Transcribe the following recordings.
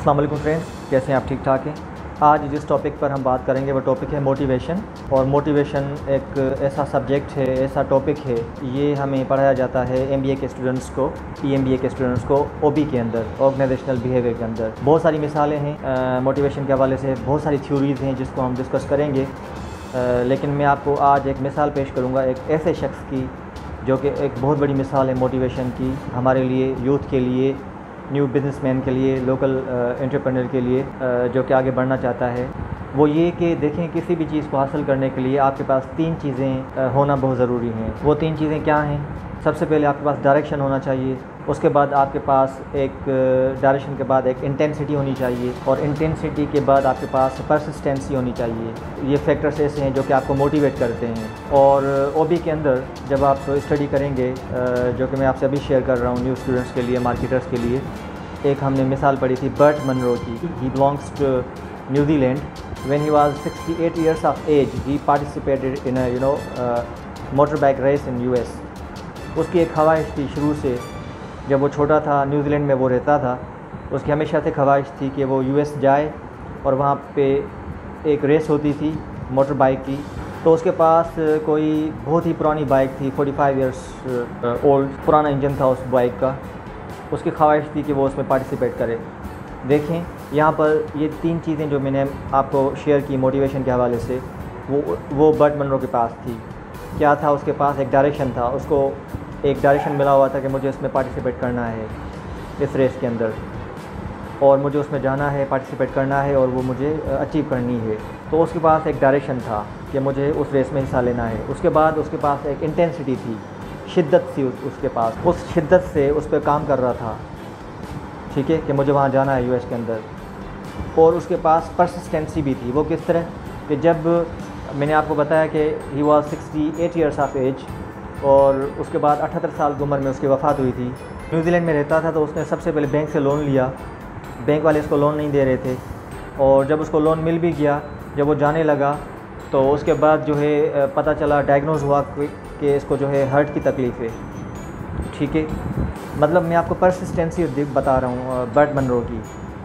السلام علیکم فرینڈس کیسے ہیں آپ ٹھیک ٹھاک ہیں؟ آج جس ٹاپک پر ہم بات کریں گے وہ ٹاپک ہے موٹیویشن، اور موٹیویشن ایک ایسا سبجیکٹ ہے، ایسا ٹاپک ہے، یہ ہمیں پڑھایا جاتا ہے ایم بی اے کے اسٹوڈنٹس کو، پی ایم بی اے کے اسٹوڈنٹس کو او بی کے اندر آرگنائزیشنل بیہیویئر کے اندر۔ بہت ساری مثالیں ہیں موٹیویشن کے حوالے سے بہت ساری تھیوریز ہیں جس کو ہم ڈسکس کریں گے۔ لیکن میں آپ کو آج ایک مثال پیش کروں گا، ایک ایسے شخص کی جو کہ ایک بہت بڑی مثال ہے موٹیویشن کی، ہمارے لیے، یوتھ کے لیے۔ نیو بزنس مین کے لیے لوکل انٹرپرنر کے لیے جو کہ آگے بڑھنا چاہتا ہے۔ وہ یہ کہ دیکھیں کسی بھی چیز کو حاصل کرنے کے لیے آپ کے پاس تین چیزیں ہونا بہت ضروری ہیں۔ وہ تین چیزیں کیا ہیں؟ سب سے پہلے آپ کے پاس ڈائریکشن ہونا چاہیے۔ اس کے بعد آپ کے پاس ایک ڈائریکشن کے بعد ایک انٹینسٹی ہونی چاہیے اور انٹینسٹی کے بعد آپ کے پاس پرسسٹینسی ہونی چاہیے۔ یہ فیکٹرس ایسے ہیں جو کہ آپ کو موٹیویٹ کرتے ہیں۔ اور او بی کے اندر جب آپ اسٹڈی کریں گے جو کہ میں آپ سے ابھی شیئر کر رہا ہوں نیو اسٹوڈنٹس کے لیے مارکیٹرس کے لیے، ایک ہم نے مثال پڑھی تھی برٹ منرو کی۔ He belongs to New Zealand when he was sixty eight years of age he participated in you know motor bike race in U S اس کی ایک خواہش تھی شروع سے جب وہ چھوٹا تھا، نیوزی لینڈ میں وہ رہتا تھا، اس کی ہمیشہ سے خواہش تھی کہ وہ یو ایس جائے اور وہاں پہ ایک ریس ہوتی تھی موٹر بائک کی۔ تو اس کے پاس کوئی بہت ہی پرانی بائک تھی فورٹی فائیو ایئرس اولڈ پرانا انجن تھا اس بائک کا۔ اس کی خواہش تھی کہ وہ اس میں پارٹیسپیٹ کرے۔ دیکھیں، یہاں پر یہ تین چیزیں جو میں نے آپ کو شیئر کی موٹیویشن کے حوالے سے، وہ وہ برٹ منرو کے پاس تھی۔ کیا تھا؟ اس کے پاس ایک ڈائریکشن تھا، اس کو ایک ڈائریکشن ملا ہوا تھا کہ مجھے اس میں پارٹیسپیٹ کرنا ہے اس ریس کے اندر اور مجھے اس میں جانا ہے پارٹیسپیٹ کرنا ہے اور وہ مجھے اچیو کرنی ہے۔ تو اس کے پاس ایک ڈائریکشن تھا کہ مجھے اس ریس میں حصہ لینا ہے۔ اس کے بعد اس کے پاس ایک انٹینسٹی تھی، شدت تھی اس کے پاس۔ اس شدت سے اس پہ کام کر رہا تھا، ٹھیک ہے، کہ مجھے وہاں جانا ہے یو ایس کے اندر۔ اور اس کے پاس پرسسٹینسی بھی تھی۔ وہ کس طرح؟ کہ جب میں نے آپ کو بتایا کہ he was sixty eight years of age اور اس کے بعد اٹھہتر سال کی عمر میں اس کی وفات ہوئی تھی۔ نیوزی لینڈ میں رہتا تھا تو اس نے سب سے پہلے بینک سے لون لیا۔ بینک والے اس کو لون نہیں دے رہے تھے۔ اور جب اس کو لون مل بھی گیا، جب وہ جانے لگا، تو اس کے بعد جو ہے پتہ چلا ڈائگنوز ہوا کہ اس کو جو ہے ہارٹ کی تکلیف ہے۔ ٹھیک ہے؟ مطلب میں آپ کو پرسسٹینسی بتا رہا ہوں برٹ منرو کی،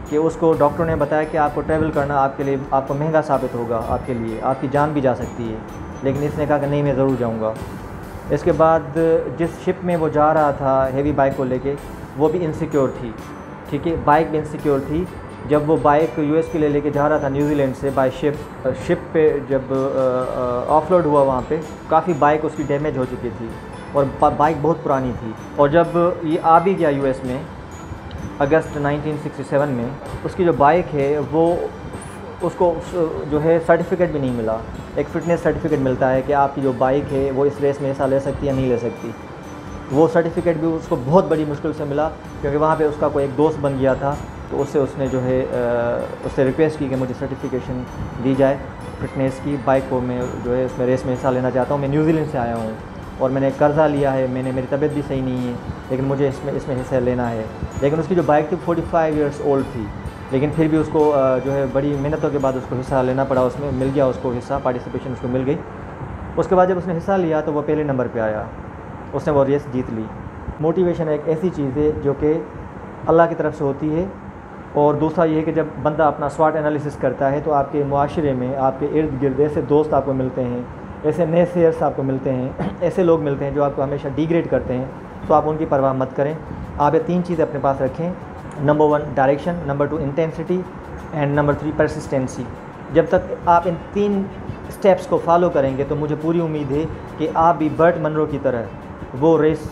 کہ اس کو ڈاکٹر نے بتایا کہ آپ کو ٹریول کرنا آپ کے لیے، آپ کو مہنگا ثابت ہوگا، آپ کے لیے، آپ کی جان بھی جا سکتی ہے۔ لیکن اس نے کہا کہ نہیں، میں ضرور جاؤں گا۔ اس کے بعد جس شپ میں وہ جا رہا تھا ہیوی بائک کو لے کے، وہ بھی انسیکیور تھی، ٹھیک ہے؟ بائک بھی انسیکیور تھی۔ جب وہ بائک یو ایس کے لیے لے کے جا رہا تھا نیوزی لینڈ سے بائی شپ شپ پہ جب آف لوڈ ہوا وہاں پہ، کافی بائک اس کی ڈیمیج ہو چکی تھی اور بائک بہت پرانی تھی۔ اور جب یہ آ بھی گیا یو ایس میں، اگست نائنٹین سکسٹی سیون میں، اس کی جو بائک ہے وہ اس کو جو ہے سرٹیفکیٹ بھی نہیں ملا۔ ایک فٹنس سرٹیفکیٹ ملتا ہے کہ آپ کی جو بائک ہے وہ اس ریس میں حصہ لے سکتی یا نہیں لے سکتی۔ وہ سرٹیفکیٹ بھی اس کو بہت بڑی مشکل سے ملا کیونکہ وہاں پہ اس کا کوئی ایک دوست بن گیا تھا تو اس سے اس نے جو ہے اس سے ریکویسٹ کی کہ مجھے سرٹیفکیشن دی جائے فٹنس کی بائک کو میں جو ہے، اس میں ریس میں حصہ لینا چاہتا ہوں۔ میں نیوزی لینڈ سے آیا ہوں اور میں نے قرضہ لیا ہے۔ میں نے، میری طبیعت بھی صحیح نہیں ہے، لیکن مجھے اس میں اس میں حصہ لینا ہے۔ لیکن اس کی جو بائک تھی فورٹی فائیو ایئرس اولڈ تھی۔ لیکن پھر بھی اس کو جو ہے، بڑی محنتوں کے بعد اس کو حصہ لینا پڑا، اس میں مل گیا، اس کو حصہ پارٹیسپیشن اس کو مل گئی۔ اس کے بعد جب اس نے حصہ لیا تو وہ پہلے نمبر پہ آیا۔ اس نے وہ ریس جیت لی۔ موٹیویشن ایک ایسی چیز ہے جو کہ اللہ کی طرف سے ہوتی ہے۔ اور دوسرا یہ ہے کہ جب بندہ اپنا سواٹ انالیسس کرتا ہے تو آپ کے معاشرے میں آپ کے ارد گرد ایسے دوست آپ کو ملتے ہیں، ایسے نئے سیئرس آپ کو ملتے ہیں، ایسے لوگ ملتے ہیں جو آپ کو ہمیشہ ڈیگریڈ کرتے ہیں۔ تو آپ ان کی پرواہ مت کریں۔ آپ یہ تین چیزیں اپنے پاس رکھیں۔ Number one direction number two intensity and number three persistency جب تک آپ ان تین اسٹیپس کو فالو کریں گے تو مجھے پوری امید ہے کہ آپ بھی برٹ منرو کی طرح وہ ریس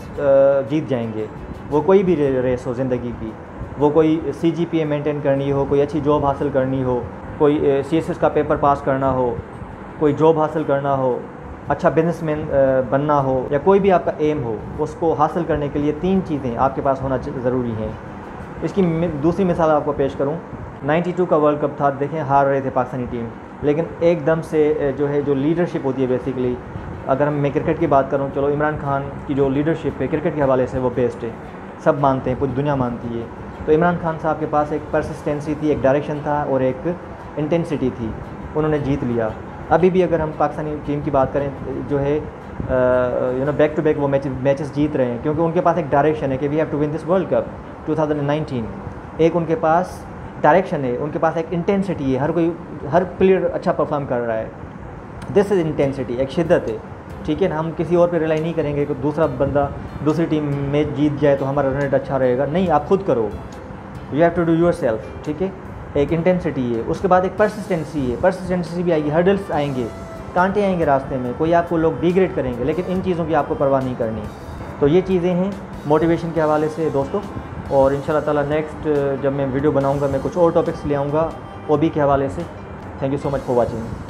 جیت جائیں گے۔ وہ کوئی بھی ریس ہو زندگی کی۔ وہ کوئی سی جی پی اے مینٹین کرنی ہو، کوئی اچھی جاب حاصل کرنی ہو، کوئی سی ایس ایس کا پیپر پاس کرنا ہو، کوئی جاب حاصل کرنا ہو اچھا بزنس مین بننا ہو، یا کوئی بھی آپ کا ایم ہو، اس کو حاصل کرنے کے لیے تین چیزیں آپ کے پاس ہونا ضروری ہیں۔ اس کی دوسری مثال آپ کو پیش کروں۔ نائنٹی ٹو کا ورلڈ کپ تھا، دیکھیں ہار رہے تھے پاکستانی ٹیم۔ لیکن ایک دم سے جو ہے، جو لیڈرشپ ہوتی ہے بیسیکلی اگر ہم میں کرکٹ کی بات کروں، چلو، عمران خان کی جو لیڈرشپ ہے، کرکٹ کے حوالے سے وہ بیسٹ ہے۔ سب مانتے ہیں، پوری دنیا مانتی ہے۔ تو عمران خان صاحب کے پاس ایک پرسسٹینسی تھی، ایک ڈائریکشن تھا اور ایک انٹینسٹی تھی۔ انہوں نے جیت لیا۔ ابھی بھی اگر ہم پاکستانی ٹیم کی بات کریں، جو ہے you know back to back وہ میچز جیت رہے ہیں۔ کیونکہ ان کے پاس ایک ڈائریکشن ہے کہ we have to win this world cup two thousand nineteen ایک ان کے پاس ڈائریکشن ہے، ان کے پاس ایک انٹینسٹی ہے، ہر کوئی، ہر پلیئر اچھا پرفارم کر رہا ہے۔ دس از انٹینسٹی ایک شدت ہے۔ ٹھیک ہے نا، ہم کسی اور پہ ریلائی نہیں کریں گے کہ دوسرا بندہ دوسری ٹیم میچ جیت جائے تو ہمارا رن ریٹ اچھا رہے گا۔ نہیں، آپ خود کرو۔ You have to do yourself ٹھیک ہے۔ ایک انٹینسٹی ہے۔ اس کے بعد ایک پرسسٹینسی ہے۔ پرسسٹینسی بھی آئے گی ہرڈلس آئیں گے۔ کانٹے آئیں گے راستے میں۔ کوئی آپ کو لوگ ڈیگریڈ کریں گے، لیکن ان چیزوں کی آپ کو پرواہ نہیں کرنی۔ تو یہ چیزیں ہیں۔ موٹیویشن کے حوالے سے دوستوں اور ان شاء اللہ تعالیٰ نیکسٹ جب میں ویڈیو بناؤں گا، میں کچھ اور ٹاپکس لے آؤں گا او بی کے حوالے سے. Thank you so much for watching